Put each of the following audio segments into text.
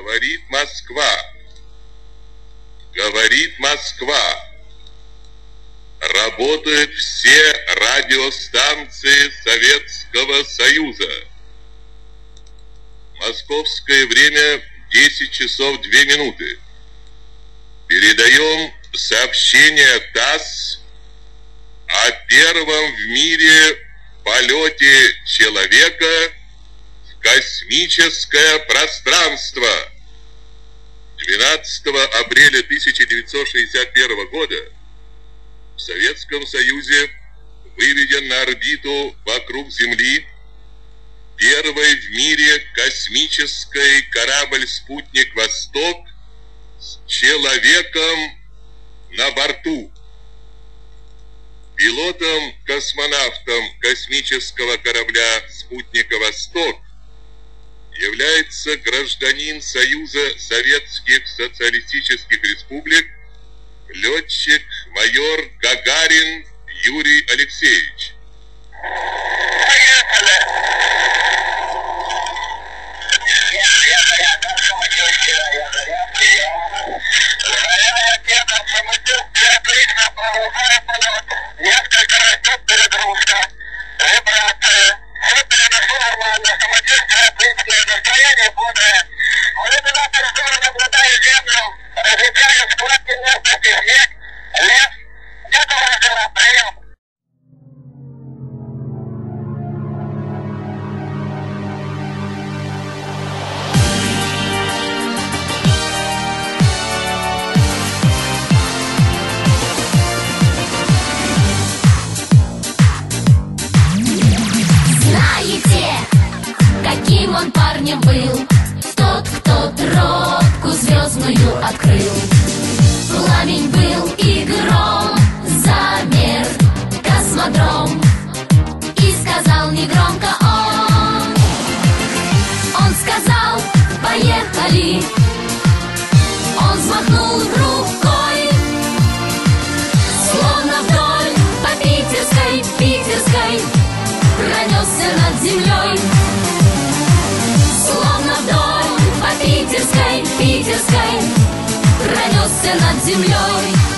Говорит Москва. Говорит Москва. Работают все радиостанции Советского Союза. Московское время 10 часов 2 минуты. Передаем сообщение ТАСС о первом в мире полете человека космическое пространство. 12 апреля 1961 года в Советском Союзе выведен на орбиту вокруг Земли первый в мире космический корабль-спутник «Восток» с человеком на борту. Пилотом-космонавтом космического корабля «Спутника Восток» является гражданин Союза Советских Социалистических Республик, летчик-майор Гагарин Юрий Алексеевич. Поехали Он взмахнул рукой Словно вдоль по питерской, питерской Пронесся над землей. Словно вдоль по питерской, питерской Пронесся над землей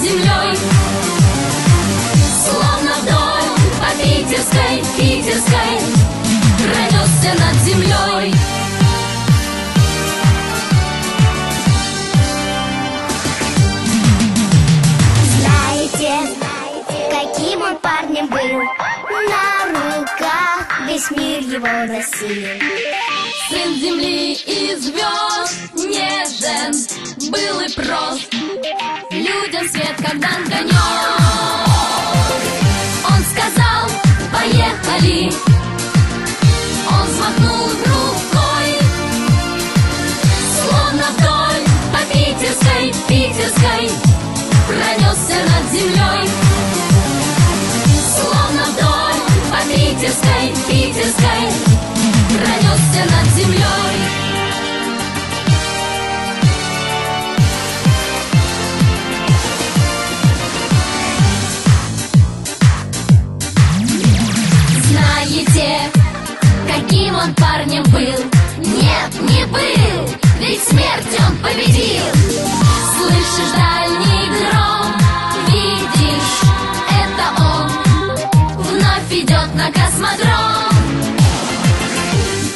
землей. Словно вдоль по питерской, питерской Пронесся над землей. Знаете, каким он парнем был? На руках весь мир его носил. Сын земли и звезд нежен Был и прост Людям свет как дан конем Он сказал, поехали Он взмахнул рукой Словно вдоль по питерской, питерской Пронесся был? Нет, не был, ведь смерть он победил. Слышишь дальний гром, видишь, это он. Вновь идет на космодром.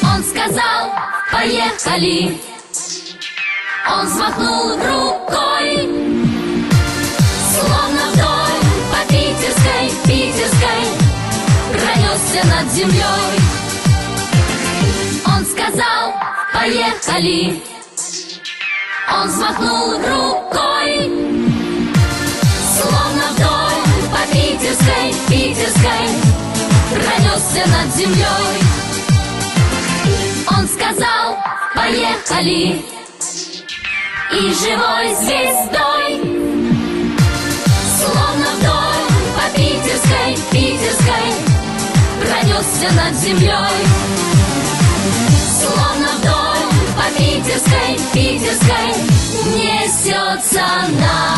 Он сказал, поехали Он взмахнул рукой Словно вдоль по питерской, питерской Пронесся над землей сказал, поехали! Он взмахнул рукой Словно вдоль по питерской, питерской Пронесся над землей. Сказал, поехали! И живой звездой Словно вдоль по питерской, питерской Пронесся над землей Питерской, Питерской несется нам.